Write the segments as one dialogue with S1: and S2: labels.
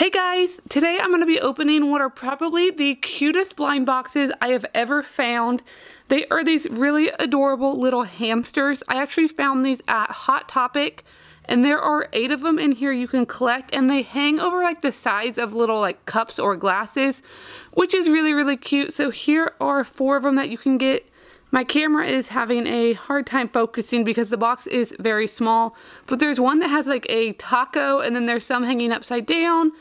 S1: Hey guys, today I'm going to be opening what are probably the cutest blind boxes I have ever found. They are these really adorable little hamsters. I actually found these at Hot Topic and there are eight of them in here you can collect and they hang over like the sides of little like cups or glasses which is really really cute. So here are four of them that you can get my camera is having a hard time focusing because the box is very small, but there's one that has like a taco and then there's some hanging upside down.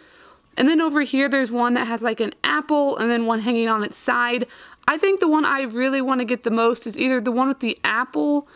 S1: And then over here, there's one that has like an apple and then one hanging on its side. I think the one I really want to get the most is either the one with the apple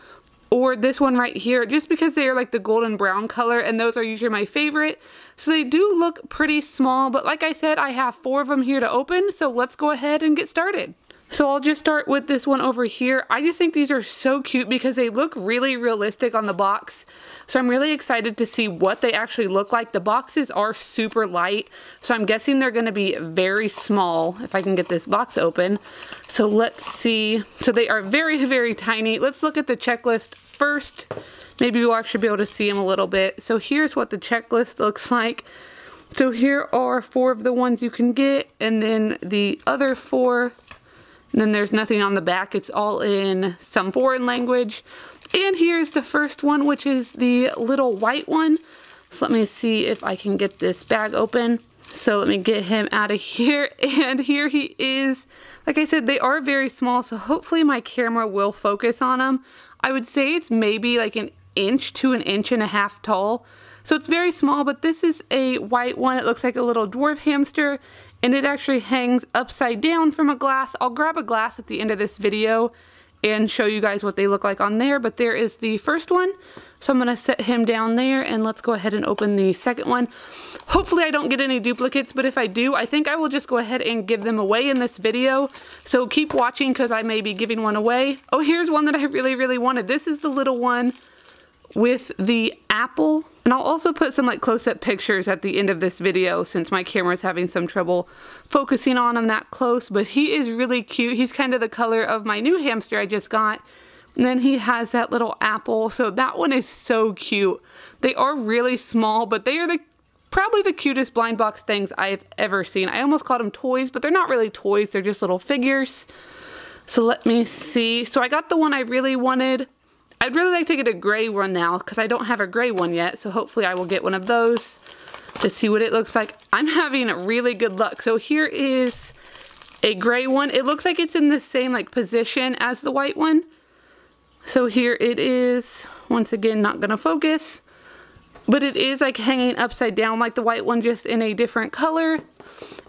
S1: or this one right here, just because they are like the golden brown color and those are usually my favorite. So they do look pretty small, but like I said, I have four of them here to open, so let's go ahead and get started. So I'll just start with this one over here. I just think these are so cute because they look really realistic on the box. So I'm really excited to see what they actually look like. The boxes are super light, so I'm guessing they're going to be very small if I can get this box open. So let's see. So they are very, very tiny. Let's look at the checklist first. Maybe we'll actually be able to see them a little bit. So here's what the checklist looks like. So here are four of the ones you can get, and then the other four then there's nothing on the back. It's all in some foreign language. And here's the first one, which is the little white one. So let me see if I can get this bag open. So let me get him out of here. And here he is. Like I said, they are very small, so hopefully my camera will focus on them. I would say it's maybe like an inch to an inch and a half tall. So it's very small, but this is a white one. It looks like a little dwarf hamster and it actually hangs upside down from a glass. I'll grab a glass at the end of this video and show you guys what they look like on there, but there is the first one. So I'm gonna set him down there and let's go ahead and open the second one. Hopefully I don't get any duplicates, but if I do, I think I will just go ahead and give them away in this video. So keep watching because I may be giving one away. Oh, here's one that I really, really wanted. This is the little one with the apple. And I'll also put some like close-up pictures at the end of this video since my camera's having some trouble focusing on him that close. But he is really cute. He's kind of the color of my new hamster I just got. And then he has that little apple. So that one is so cute. They are really small, but they are the probably the cutest blind box things I've ever seen. I almost called them toys, but they're not really toys. They're just little figures. So let me see. So I got the one I really wanted. I'd really like to get a gray one now because I don't have a gray one yet. So hopefully I will get one of those to see what it looks like. I'm having really good luck. So here is a gray one. It looks like it's in the same like position as the white one. So here it is. Once again, not going to focus. But it is like hanging upside down like the white one, just in a different color.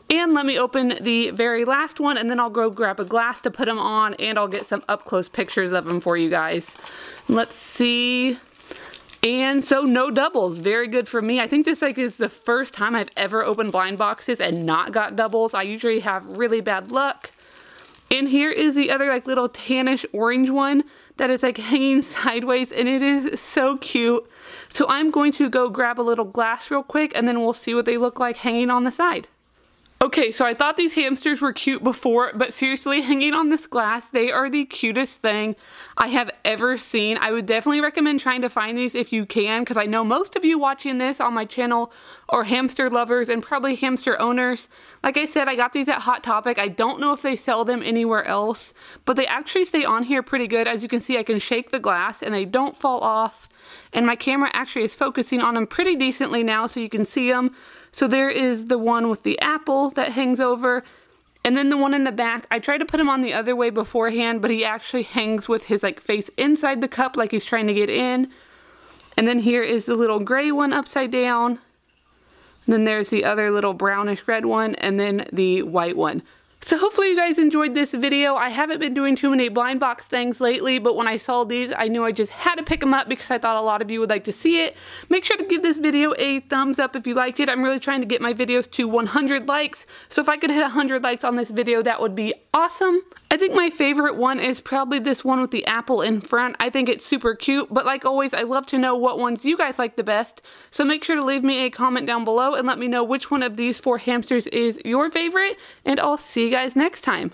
S1: And let me open the very last one and then I'll go grab a glass to put them on and I'll get some up close pictures of them for you guys. Let's see. And so no doubles, very good for me. I think this like is the first time I've ever opened blind boxes and not got doubles. I usually have really bad luck. And here is the other like little tannish orange one that is like hanging sideways and it is so cute. So I'm going to go grab a little glass real quick and then we'll see what they look like hanging on the side. Okay, so I thought these hamsters were cute before, but seriously, hanging on this glass, they are the cutest thing I have ever seen. I would definitely recommend trying to find these if you can, because I know most of you watching this on my channel are hamster lovers and probably hamster owners. Like I said, I got these at Hot Topic. I don't know if they sell them anywhere else, but they actually stay on here pretty good. As you can see, I can shake the glass and they don't fall off. And my camera actually is focusing on them pretty decently now so you can see them. So there is the one with the apple that hangs over. And then the one in the back, I tried to put him on the other way beforehand, but he actually hangs with his like face inside the cup like he's trying to get in. And then here is the little gray one upside down. And then there's the other little brownish red one and then the white one. So hopefully you guys enjoyed this video. I haven't been doing too many blind box things lately, but when I saw these, I knew I just had to pick them up because I thought a lot of you would like to see it. Make sure to give this video a thumbs up if you liked it. I'm really trying to get my videos to 100 likes, so if I could hit 100 likes on this video, that would be awesome. I think my favorite one is probably this one with the apple in front. I think it's super cute, but like always, I love to know what ones you guys like the best. So make sure to leave me a comment down below and let me know which one of these four hamsters is your favorite, and I'll see you guys next time.